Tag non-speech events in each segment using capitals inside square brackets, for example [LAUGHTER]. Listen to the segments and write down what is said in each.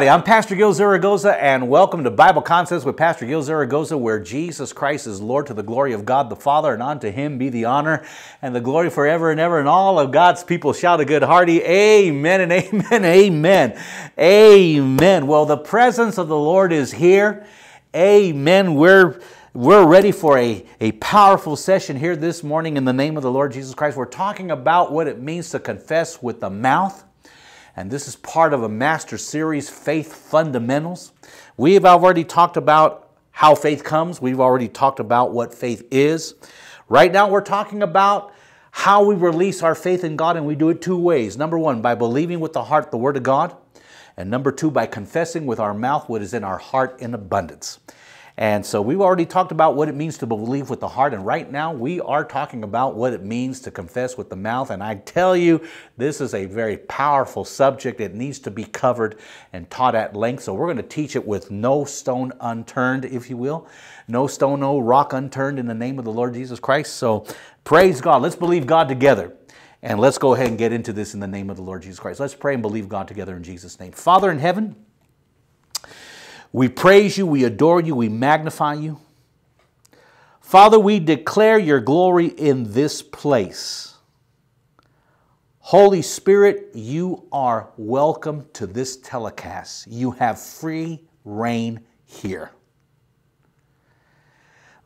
everybody. I'm Pastor Gil Zaragoza, and welcome to Bible Concepts with Pastor Gil Zaragoza, where Jesus Christ is Lord to the glory of God the Father, and unto Him be the honor and the glory forever and ever. And all of God's people shout a good hearty Amen and Amen, [LAUGHS] Amen, Amen. Well, the presence of the Lord is here. Amen. We're we're ready for a, a powerful session here this morning in the name of the Lord Jesus Christ. We're talking about what it means to confess with the mouth and this is part of a master series, Faith Fundamentals. We have already talked about how faith comes, we've already talked about what faith is. Right now, we're talking about how we release our faith in God, and we do it two ways. Number one, by believing with the heart the Word of God, and number two, by confessing with our mouth what is in our heart in abundance. And so we've already talked about what it means to believe with the heart. And right now we are talking about what it means to confess with the mouth. And I tell you, this is a very powerful subject. It needs to be covered and taught at length. So we're going to teach it with no stone unturned, if you will. No stone, no rock unturned in the name of the Lord Jesus Christ. So praise God. Let's believe God together. And let's go ahead and get into this in the name of the Lord Jesus Christ. Let's pray and believe God together in Jesus' name. Father in heaven, we praise you, we adore you, we magnify you. Father, we declare your glory in this place. Holy Spirit, you are welcome to this telecast. You have free reign here.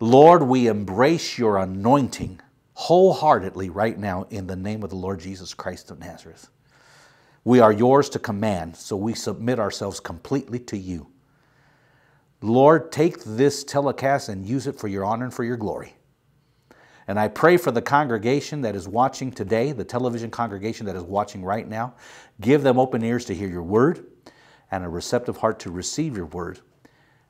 Lord, we embrace your anointing wholeheartedly right now in the name of the Lord Jesus Christ of Nazareth. We are yours to command, so we submit ourselves completely to you. Lord, take this telecast and use it for your honor and for your glory. And I pray for the congregation that is watching today, the television congregation that is watching right now. Give them open ears to hear your word and a receptive heart to receive your word.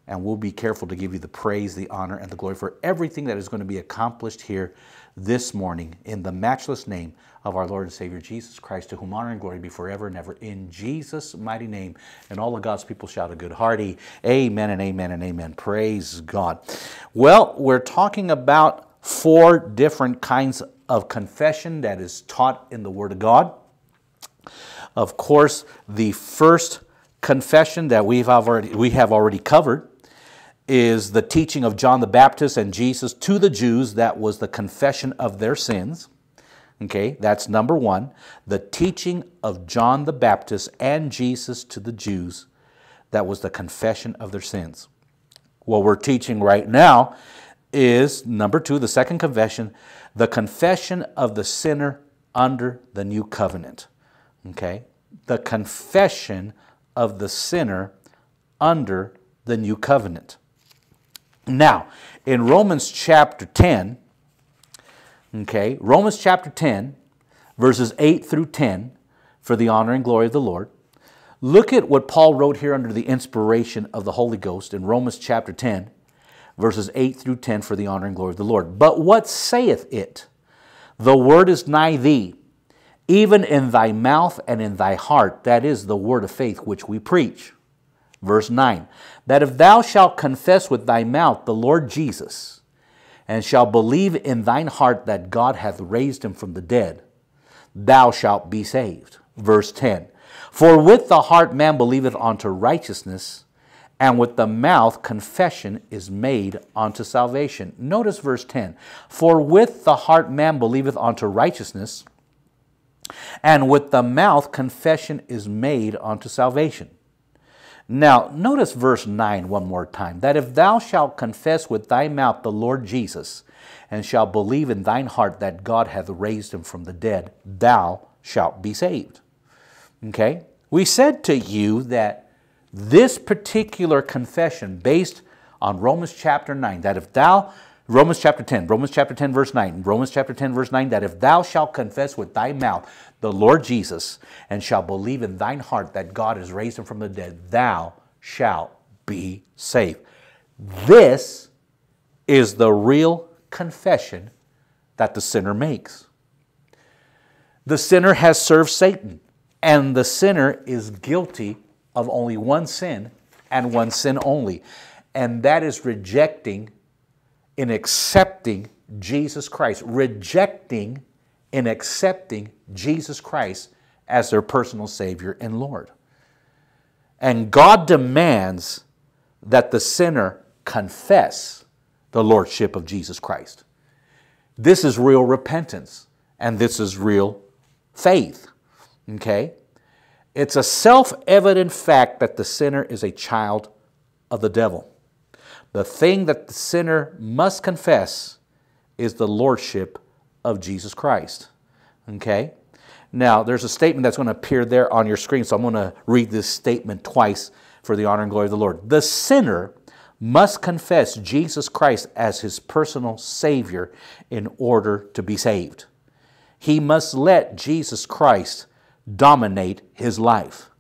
And we'll be careful to give you the praise, the honor, and the glory for everything that is going to be accomplished here this morning in the matchless name of our Lord and Savior Jesus Christ, to whom honor and glory be forever and ever. In Jesus' mighty name. And all of God's people shout a good hearty amen and amen and amen. Praise God. Well, we're talking about four different kinds of confession that is taught in the Word of God. Of course, the first confession that we've already, we have already covered is the teaching of John the Baptist and Jesus to the Jews. That was the confession of their sins. Okay, that's number one. The teaching of John the Baptist and Jesus to the Jews. That was the confession of their sins. What we're teaching right now is number two, the second confession, the confession of the sinner under the new covenant. Okay, the confession of the sinner under the new covenant. Now, in Romans chapter 10, okay, Romans chapter 10, verses 8 through 10, for the honor and glory of the Lord, look at what Paul wrote here under the inspiration of the Holy Ghost in Romans chapter 10, verses 8 through 10, for the honor and glory of the Lord. But what saith it? The word is nigh thee, even in thy mouth and in thy heart. That is the word of faith which we preach. Verse 9 That if thou shalt confess with thy mouth the Lord Jesus, and shalt believe in thine heart that God hath raised him from the dead, thou shalt be saved. Verse 10 For with the heart man believeth unto righteousness, and with the mouth confession is made unto salvation. Notice verse 10 For with the heart man believeth unto righteousness, and with the mouth confession is made unto salvation. Now, notice verse 9 one more time that if thou shalt confess with thy mouth the Lord Jesus, and shalt believe in thine heart that God hath raised him from the dead, thou shalt be saved. Okay? We said to you that this particular confession, based on Romans chapter 9, that if thou Romans chapter 10, Romans chapter 10, verse 9, Romans chapter 10, verse 9, that if thou shalt confess with thy mouth the Lord Jesus and shall believe in thine heart that God has raised him from the dead, thou shalt be saved. This is the real confession that the sinner makes. The sinner has served Satan, and the sinner is guilty of only one sin and one sin only, and that is rejecting in accepting Jesus Christ, rejecting in accepting Jesus Christ as their personal Savior and Lord. And God demands that the sinner confess the Lordship of Jesus Christ. This is real repentance, and this is real faith. Okay? It's a self evident fact that the sinner is a child of the devil. The thing that the sinner must confess is the lordship of Jesus Christ. Okay? Now, there's a statement that's going to appear there on your screen, so I'm going to read this statement twice for the honor and glory of the Lord. The sinner must confess Jesus Christ as his personal Savior in order to be saved. He must let Jesus Christ dominate his life.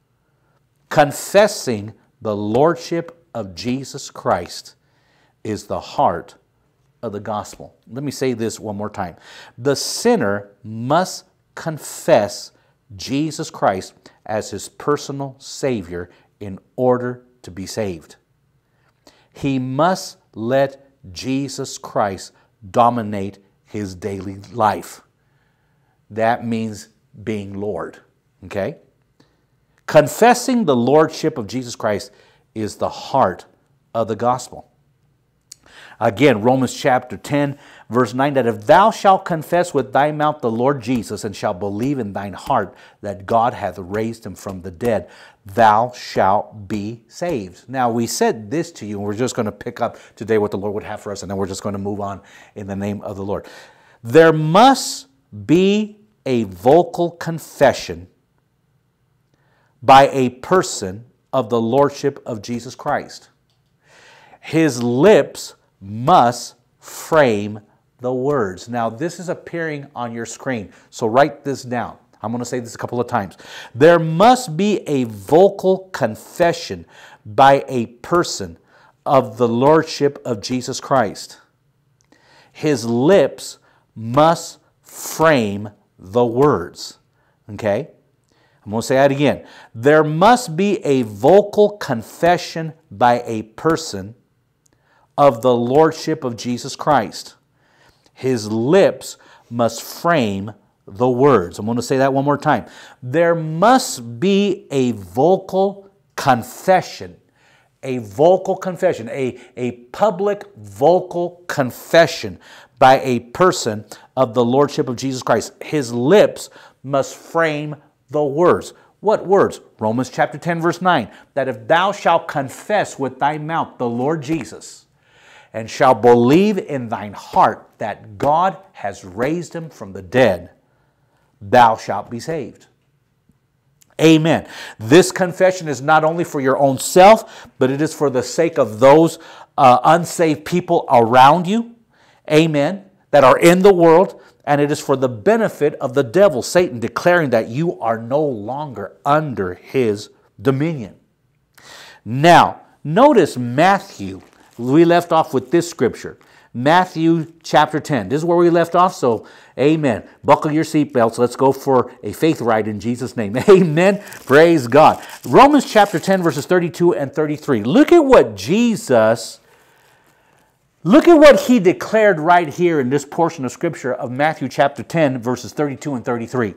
Confessing the Lordship of Jesus Christ is the heart of the gospel. Let me say this one more time. The sinner must confess Jesus Christ as his personal Savior in order to be saved. He must let Jesus Christ dominate his daily life. That means being Lord. Okay? Confessing the Lordship of Jesus Christ is the heart of the gospel. Again, Romans chapter 10, verse 9 that if thou shalt confess with thy mouth the Lord Jesus and shalt believe in thine heart that God hath raised him from the dead, thou shalt be saved. Now, we said this to you, and we're just going to pick up today what the Lord would have for us, and then we're just going to move on in the name of the Lord. There must be a vocal confession by a person of the Lordship of Jesus Christ. His lips must frame the words. Now, this is appearing on your screen, so write this down. I'm going to say this a couple of times. There must be a vocal confession by a person of the Lordship of Jesus Christ. His lips must frame the words. Okay? I'm going to say that again. There must be a vocal confession by a person of the Lordship of Jesus Christ. His lips must frame the words. I'm going to say that one more time. There must be a vocal confession, a vocal confession, a, a public vocal confession by a person of the Lordship of Jesus Christ. His lips must frame the words. What words? Romans chapter 10, verse 9. That if thou shalt confess with thy mouth the Lord Jesus, and shall believe in thine heart that God has raised him from the dead, thou shalt be saved. Amen. This confession is not only for your own self, but it is for the sake of those uh, unsaved people around you. Amen. That are in the world, and it is for the benefit of the devil, Satan, declaring that you are no longer under his dominion. Now, notice Matthew. We left off with this scripture. Matthew chapter 10. This is where we left off, so amen. Buckle your seatbelts. Let's go for a faith ride in Jesus' name. [LAUGHS] Amen. Praise God. Romans chapter 10, verses 32 and 33. Look at what Jesus, look at what he declared right here in this portion of scripture of Matthew chapter 10, verses 32 and 33.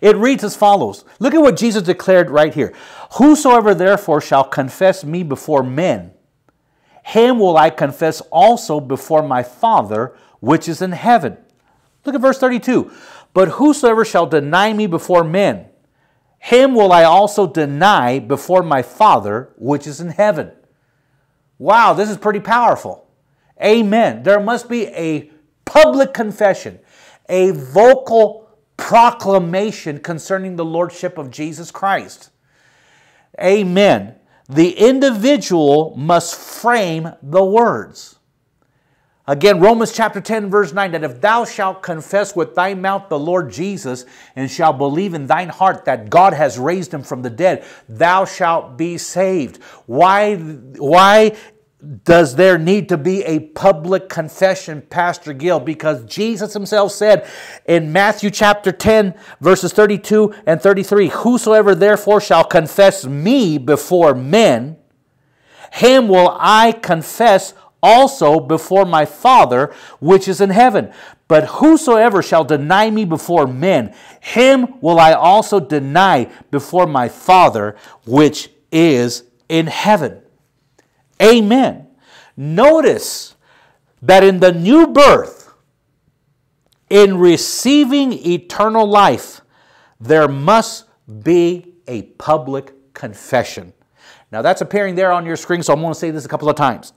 It reads as follows Look at what Jesus declared right here. Whosoever therefore shall confess me before men, him will I confess also before my Father which is in heaven. Look at verse 32. But whosoever shall deny me before men, him will I also deny before my Father which is in heaven. Wow, this is pretty powerful. Amen. There must be a public confession, a vocal proclamation concerning the Lordship of Jesus Christ. Amen the individual must frame the words. Again, Romans chapter 10, verse 9 that if thou shalt confess with thy mouth the Lord Jesus and shalt believe in thine heart that God has raised him from the dead, thou shalt be saved. Why, why does there need to be a public confession, Pastor Gil? Because Jesus himself said in Matthew chapter 10, verses 32 and 33 Whosoever therefore shall confess me before men, him will I confess also before my Father which is in heaven. But whosoever shall deny me before men, him will I also deny before my Father which is in heaven. Amen. Notice that in the new birth, in receiving eternal life, there must be a public confession. Now that's appearing there on your screen, so I'm going to say this a couple of times.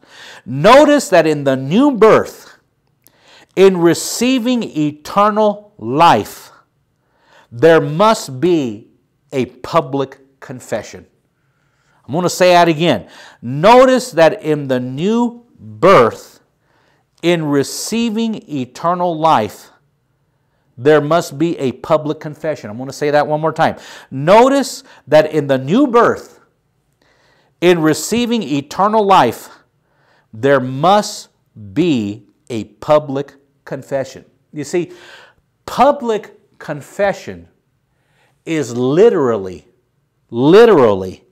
Notice that in the new birth, in receiving eternal life, there must be a public confession. I'm going to say that again. Notice that in the new birth, in receiving eternal life, there must be a public confession. I'm going to say that one more time. Notice that in the new birth, in receiving eternal life, there must be a public confession. You see, public confession is literally, literally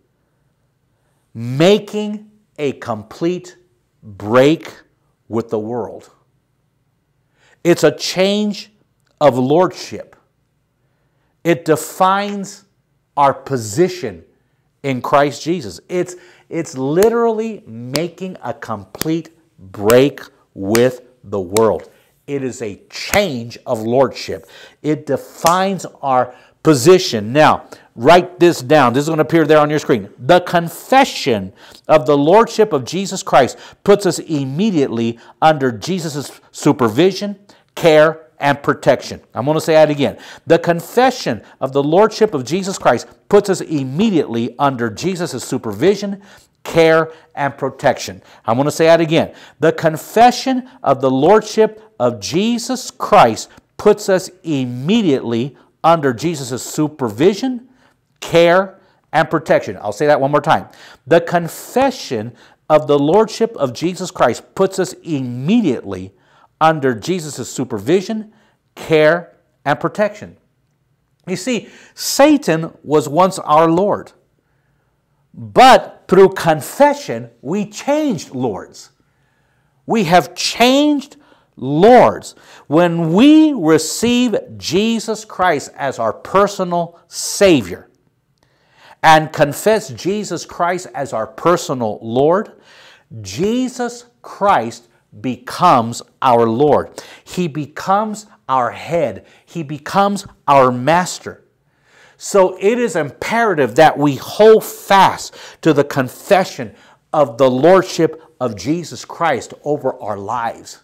making a complete break with the world. It's a change of lordship. It defines our position in Christ Jesus. It's, it's literally making a complete break with the world. It is a change of lordship. It defines our position. Now, write this down. This is going to appear there on your screen. The confession of the lordship of Jesus Christ puts us immediately under Jesus' supervision, care, and protection. I'm going to say that again. The confession of the Lordship of Jesus Christ puts us immediately under Jesus' supervision, care, and protection. I'm going to say that again. The confession of the Lordship of Jesus Christ puts us immediately under Jesus' supervision, care, and protection. I'll say that one more time. The confession of the Lordship of Jesus Christ puts us immediately under Jesus' supervision, care, and protection. You see, Satan was once our Lord, but through confession, we changed lords. We have changed lords. When we receive Jesus Christ as our personal Savior and confess Jesus Christ as our personal Lord, Jesus Christ becomes our Lord. He becomes our head. He becomes our master. So it is imperative that we hold fast to the confession of the Lordship of Jesus Christ over our lives.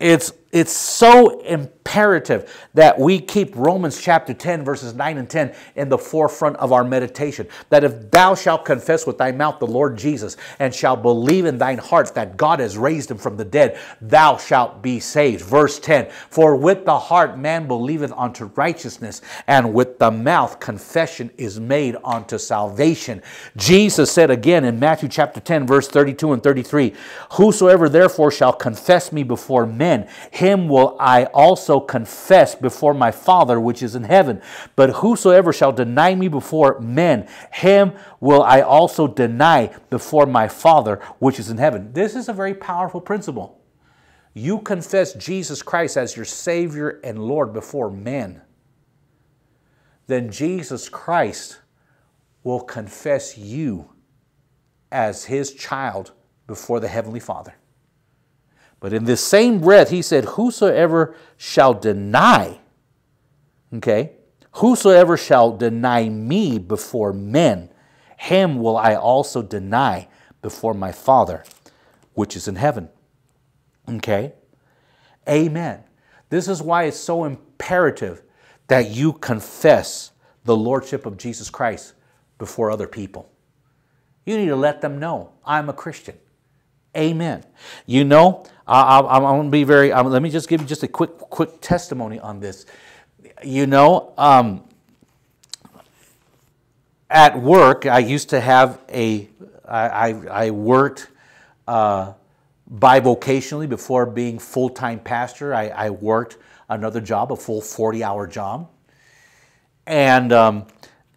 It's, it's so imperative that we keep Romans chapter 10, verses 9 and 10 in the forefront of our meditation. That if thou shalt confess with thy mouth the Lord Jesus and shalt believe in thine heart that God has raised him from the dead, thou shalt be saved. Verse 10 For with the heart man believeth unto righteousness, and with the mouth confession is made unto salvation. Jesus said again in Matthew chapter 10, verse 32 and 33 Whosoever therefore shall confess me before men, him will I also confess before my Father which is in heaven. But whosoever shall deny me before men, him will I also deny before my Father which is in heaven. This is a very powerful principle. You confess Jesus Christ as your Savior and Lord before men, then Jesus Christ will confess you as his child before the Heavenly Father. But in this same breath, he said, Whosoever shall deny, okay, whosoever shall deny me before men, him will I also deny before my Father which is in heaven. Okay? Amen. This is why it's so imperative that you confess the Lordship of Jesus Christ before other people. You need to let them know I'm a Christian. Amen. You know, I, am going to be very. Um, let me just give you just a quick, quick testimony on this. You know, um, at work, I used to have a. I, I, I worked uh, bivocationally before being full time pastor. I, I, worked another job, a full 40 hour job, and um,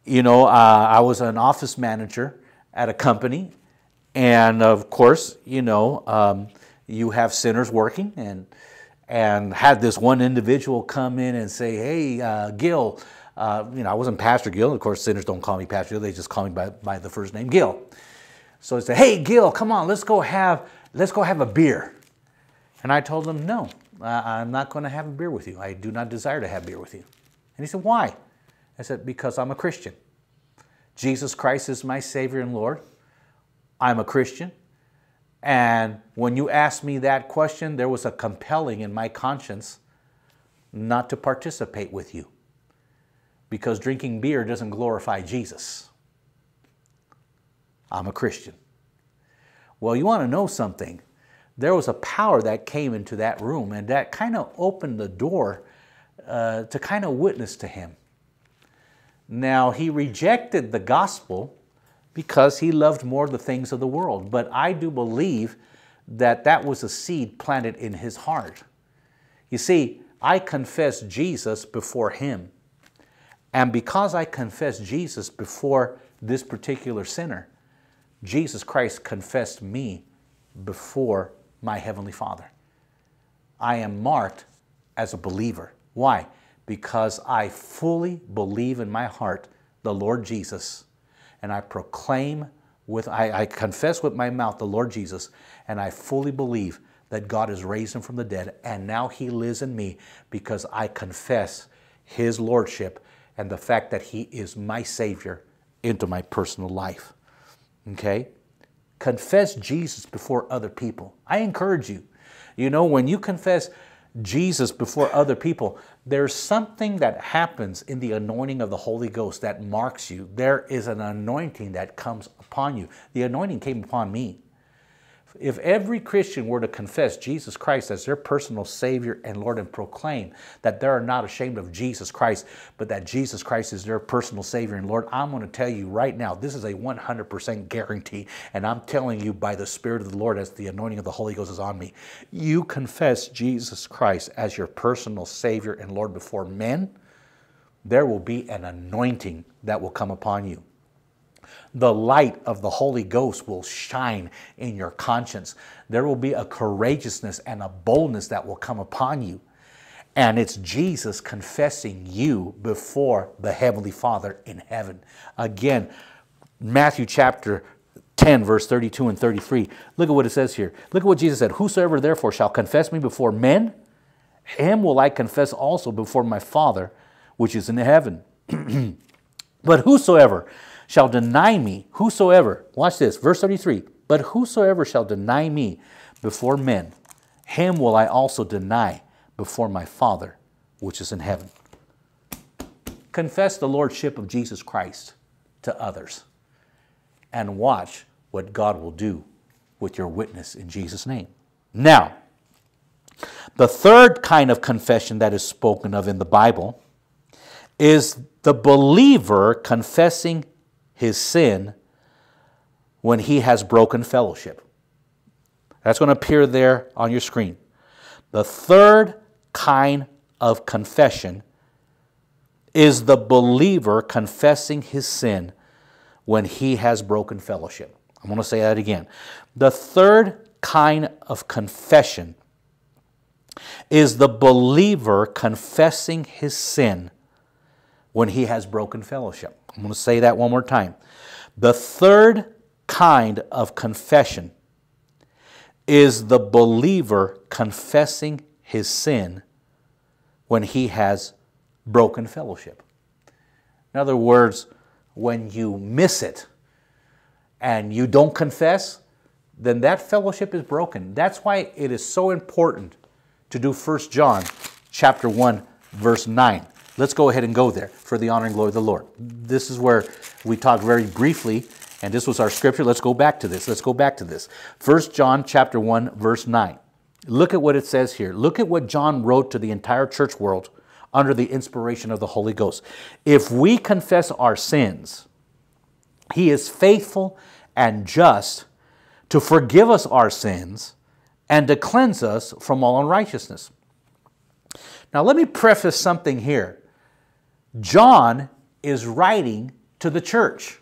you know, uh, I was an office manager at a company and of course, you know, um, you have sinners working, and and had this one individual come in and say, Hey, uh, Gil, uh, you know, I wasn't Pastor Gil. Of course, sinners don't call me Pastor Gil, they just call me by, by the first name, Gil. So he said, Hey, Gil, come on, let's go have, let's go have a beer. And I told him, No, I'm not going to have a beer with you. I do not desire to have beer with you. And he said, Why? I said, Because I'm a Christian. Jesus Christ is my Savior and Lord. I'm a Christian. And when you asked me that question, there was a compelling in my conscience not to participate with you because drinking beer doesn't glorify Jesus. I'm a Christian. Well, you want to know something? There was a power that came into that room, and that kind of opened the door uh, to kind of witness to him. Now, he rejected the gospel because he loved more the things of the world. But I do believe that that was a seed planted in his heart. You see, I confess Jesus before him. And because I confess Jesus before this particular sinner, Jesus Christ confessed me before my Heavenly Father. I am marked as a believer. Why? Because I fully believe in my heart the Lord Jesus and I proclaim with, I, I confess with my mouth the Lord Jesus, and I fully believe that God has raised him from the dead, and now he lives in me because I confess his lordship and the fact that he is my Savior into my personal life. Okay? Confess Jesus before other people. I encourage you. You know, when you confess Jesus before other people, there's something that happens in the anointing of the Holy Ghost that marks you. There is an anointing that comes upon you. The anointing came upon me. If every Christian were to confess Jesus Christ as their personal Savior and Lord and proclaim that they are not ashamed of Jesus Christ, but that Jesus Christ is their personal Savior and Lord, I'm going to tell you right now, this is a 100% guarantee. And I'm telling you by the Spirit of the Lord, as the anointing of the Holy Ghost is on me, you confess Jesus Christ as your personal Savior and Lord before men, there will be an anointing that will come upon you the light of the Holy Ghost will shine in your conscience. There will be a courageousness and a boldness that will come upon you. And it's Jesus confessing you before the Heavenly Father in heaven. Again, Matthew chapter 10, verse 32 and 33. Look at what it says here. Look at what Jesus said Whosoever therefore shall confess me before men, him will I confess also before my Father which is in heaven. [CLEARS THROAT] but whosoever shall deny me, whosoever, watch this, verse 33, but whosoever shall deny me before men, him will I also deny before my Father which is in heaven. Confess the Lordship of Jesus Christ to others and watch what God will do with your witness in Jesus' name. Now, the third kind of confession that is spoken of in the Bible is the believer confessing his sin when he has broken fellowship. That's going to appear there on your screen. The third kind of confession is the believer confessing his sin when he has broken fellowship. I'm going to say that again. The third kind of confession is the believer confessing his sin when he has broken fellowship. I'm going to say that one more time. The third kind of confession is the believer confessing his sin when he has broken fellowship. In other words, when you miss it and you don't confess, then that fellowship is broken. That's why it is so important to do 1 John chapter 1 verse 9. Let's go ahead and go there for the honor and glory of the Lord. This is where we talked very briefly, and this was our scripture. Let's go back to this. Let's go back to this. 1 John chapter 1, verse 9. Look at what it says here. Look at what John wrote to the entire church world under the inspiration of the Holy Ghost. If we confess our sins, he is faithful and just to forgive us our sins and to cleanse us from all unrighteousness. Now, let me preface something here. John is writing to the church.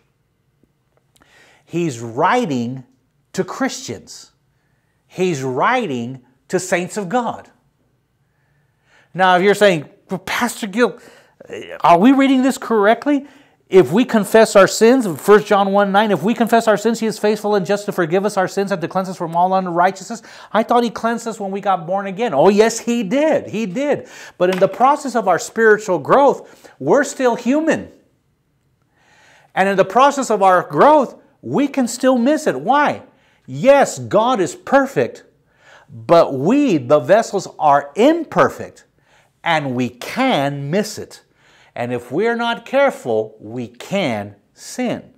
He's writing to Christians. He's writing to saints of God. Now, if you're saying, Pastor Gil, are we reading this correctly? If we confess our sins, 1 John 1 9, if we confess our sins, he is faithful and just to forgive us our sins and to cleanse us from all unrighteousness. I thought he cleansed us when we got born again. Oh, yes, he did. He did. But in the process of our spiritual growth, we're still human. And in the process of our growth, we can still miss it. Why? Yes, God is perfect, but we, the vessels, are imperfect and we can miss it. And if we're not careful, we can sin.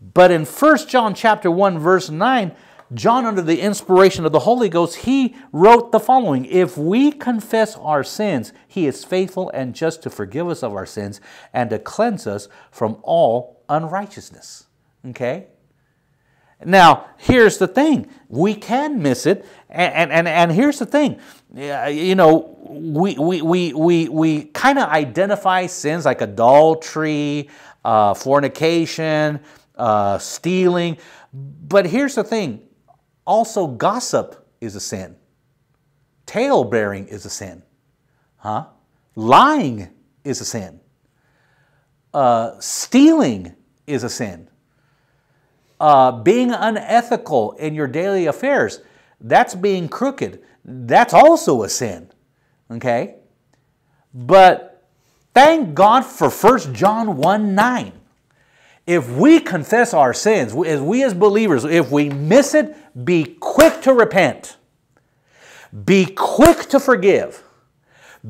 But in 1 John chapter 1 verse 9, John under the inspiration of the Holy Ghost, he wrote the following, if we confess our sins, he is faithful and just to forgive us of our sins and to cleanse us from all unrighteousness. Okay? Now, here's the thing. We can miss it, and, and, and here's the thing. You know, we, we, we, we, we kind of identify sins like adultery, uh, fornication, uh, stealing. But here's the thing also, gossip is a sin, tale bearing is a sin, huh? lying is a sin, uh, stealing is a sin. Uh, being unethical in your daily affairs, that's being crooked. That's also a sin. Okay? But thank God for 1 John 1 9. If we confess our sins, as we as believers, if we miss it, be quick to repent. Be quick to forgive.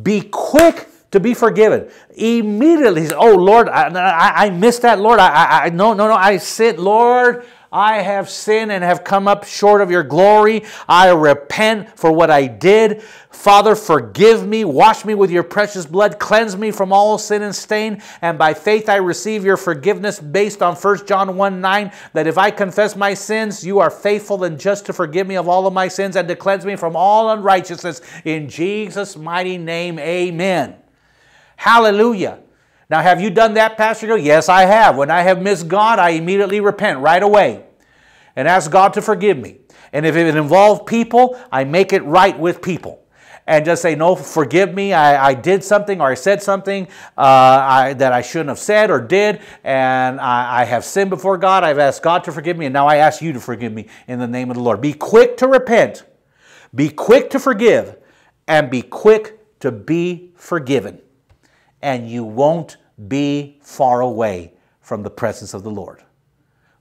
Be quick to be forgiven. Immediately, he said, oh Lord, I, I, I missed that, Lord. I, I, no, no, no, I said, Lord, I have sinned and have come up short of your glory. I repent for what I did. Father, forgive me, wash me with your precious blood, cleanse me from all sin and stain, and by faith I receive your forgiveness based on 1 John 1 9, that if I confess my sins, you are faithful and just to forgive me of all of my sins and to cleanse me from all unrighteousness. In Jesus' mighty name, amen. Hallelujah. Now, have you done that, Pastor Joe? Yes, I have. When I have missed God, I immediately repent right away and ask God to forgive me. And if it involves people, I make it right with people. And just say, no, forgive me. I, I did something or I said something uh, I, that I shouldn't have said or did. And I, I have sinned before God. I've asked God to forgive me. And now I ask you to forgive me in the name of the Lord. Be quick to repent, be quick to forgive, and be quick to be forgiven and you won't be far away from the presence of the Lord.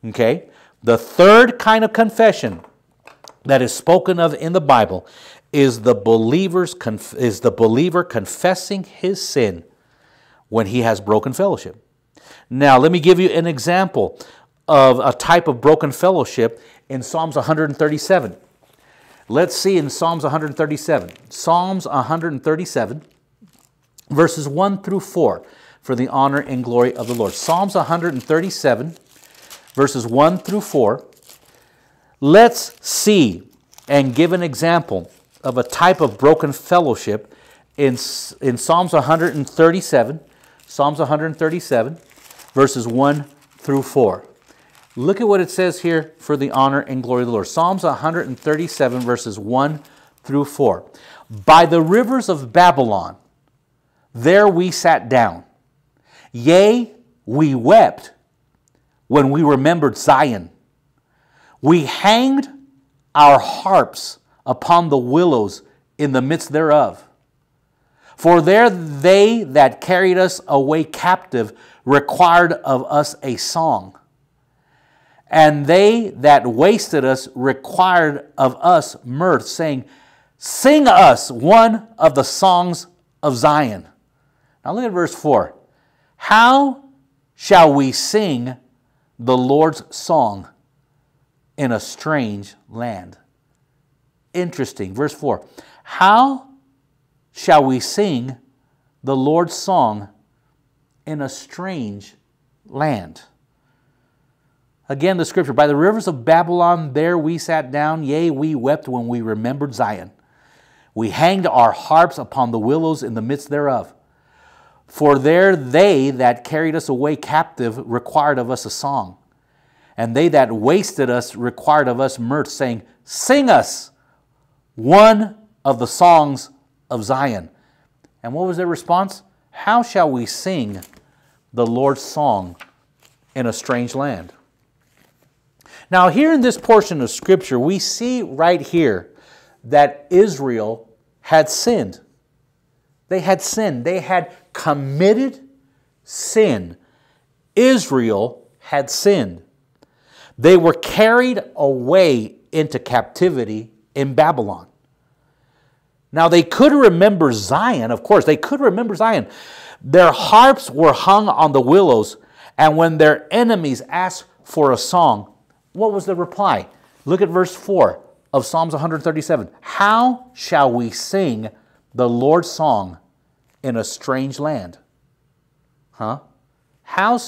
Okay? The third kind of confession that is spoken of in the Bible is the believer's is the believer confessing his sin when he has broken fellowship. Now, let me give you an example of a type of broken fellowship in Psalms 137. Let's see in Psalms 137. Psalms 137 verses 1 through 4 for the honor and glory of the Lord. Psalms 137, verses 1 through 4. Let's see and give an example of a type of broken fellowship in, in Psalms 137, Psalms 137, verses 1 through 4. Look at what it says here for the honor and glory of the Lord. Psalms 137, verses 1 through 4. By the rivers of Babylon, there we sat down. Yea, we wept when we remembered Zion. We hanged our harps upon the willows in the midst thereof. For there they that carried us away captive required of us a song. And they that wasted us required of us mirth, saying, Sing us one of the songs of Zion. Now look at verse 4. How shall we sing the Lord's song in a strange land? Interesting. Verse 4. How shall we sing the Lord's song in a strange land? Again, the scripture By the rivers of Babylon, there we sat down, yea, we wept when we remembered Zion. We hanged our harps upon the willows in the midst thereof. For there they that carried us away captive required of us a song. And they that wasted us required of us mirth, saying, Sing us one of the songs of Zion. And what was their response? How shall we sing the Lord's song in a strange land? Now, here in this portion of Scripture, we see right here that Israel had sinned. They had sinned. They had committed sin. Israel had sinned. They were carried away into captivity in Babylon. Now, they could remember Zion, of course, they could remember Zion. Their harps were hung on the willows, and when their enemies asked for a song, what was the reply? Look at verse 4 of Psalms 137. How shall we sing the Lord's song in a strange land? Huh? How,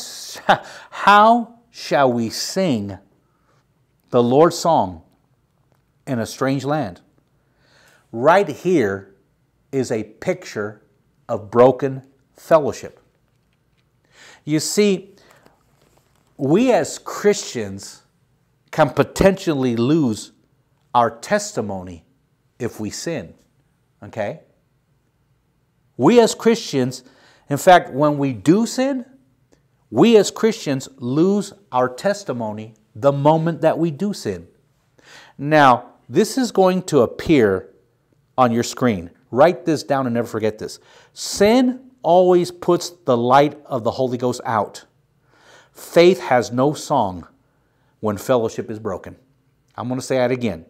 [LAUGHS] how shall we sing the Lord's song in a strange land? Right here is a picture of broken fellowship. You see, we as Christians can potentially lose our testimony if we sin. Okay? We as Christians, in fact, when we do sin, we as Christians lose our testimony the moment that we do sin. Now, this is going to appear on your screen. Write this down and never forget this. Sin always puts the light of the Holy Ghost out. Faith has no song when fellowship is broken. I'm going to say that again.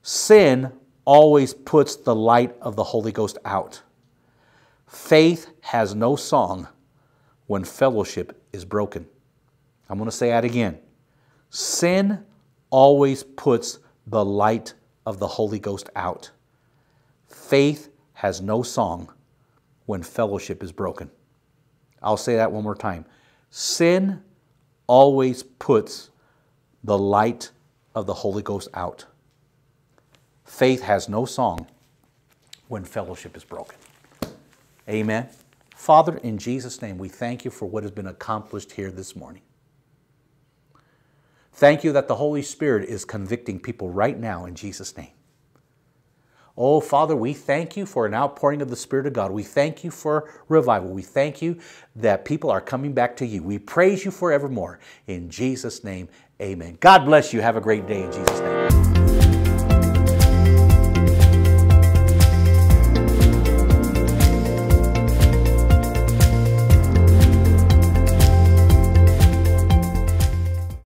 Sin always puts the light of the Holy Ghost out. Faith has no song when fellowship is broken. I'm going to say that again. Sin always puts the light of the Holy Ghost out. Faith has no song when fellowship is broken. I'll say that one more time. Sin always puts the light of the Holy Ghost out. Faith has no song when fellowship is broken. Amen. Father, in Jesus' name, we thank you for what has been accomplished here this morning. Thank you that the Holy Spirit is convicting people right now in Jesus' name. Oh, Father, we thank you for an outpouring of the Spirit of God. We thank you for revival. We thank you that people are coming back to you. We praise you forevermore. In Jesus' name, amen. God bless you. Have a great day in Jesus' name.